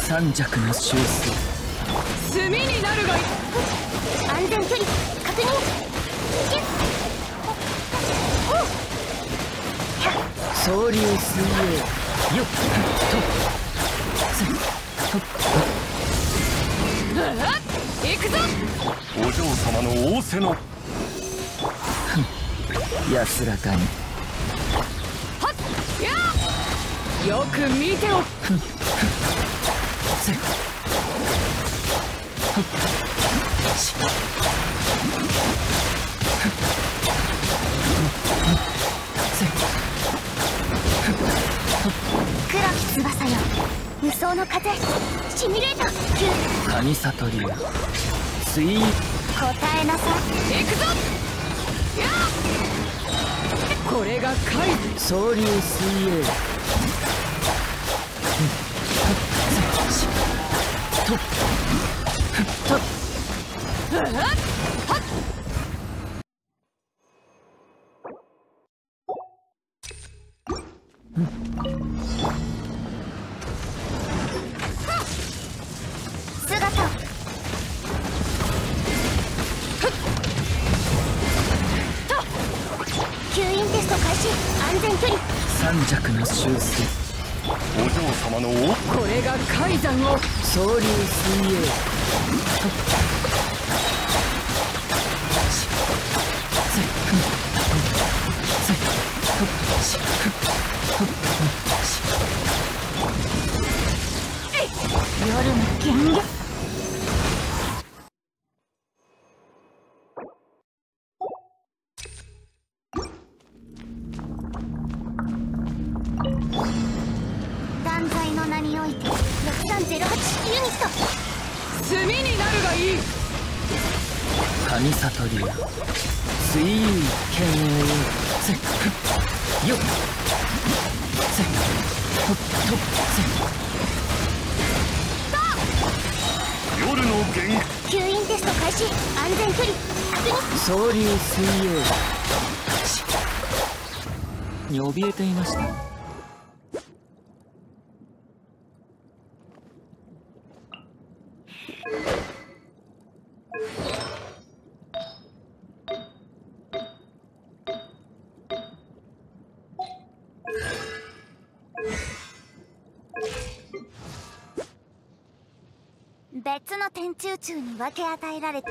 三弱の修正炭になるがいい安全距離確認キュッ総流水泳よっとせっああ行くぞお嬢様の仰せの。安らかによく見ておせっせっ黒き翼よ。無双の風。シミュレート9神里流水答えなさい。行くぞ。やこれが怪総流水泳吸引テスト。開始安全距離三弱の修正お嬢様のこれが海山を昇竜水泳夜の権限断罪の名において6308ユニット炭になるがいい。神里流。水遊剣王せっよっ。せっとっと。せ夜の限吸引テスト開始。安全距離。確認総流水泳。に怯えていました別の天中宙に分け与えられて。